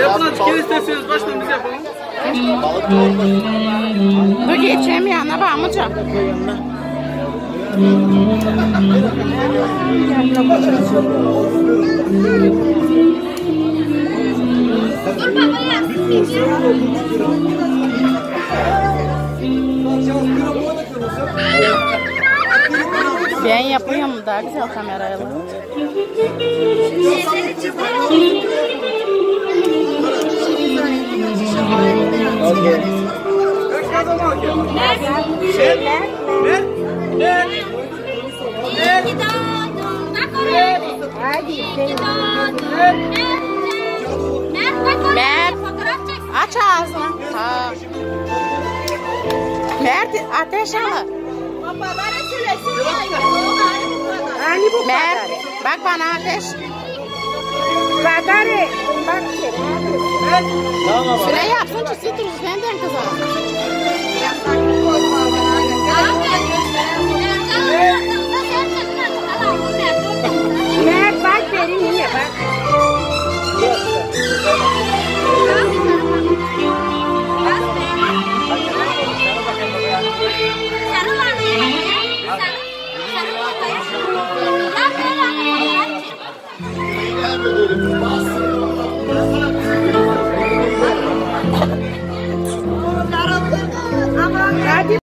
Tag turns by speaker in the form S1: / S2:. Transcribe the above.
S1: Yapın hadi kim isterseniz baştan biz yapalım.
S2: Dur geçeyim yanına bak amca. Ben yapıyorum daha güzel kamerayla. Mert. Aç ağzını. Ha. Mert ateş al.
S3: Hani bu
S2: Mert bak bana ateş.
S3: Kadare. Bak
S2: Şuraya yapsın ki sitrus benden kızım.
S4: Sarı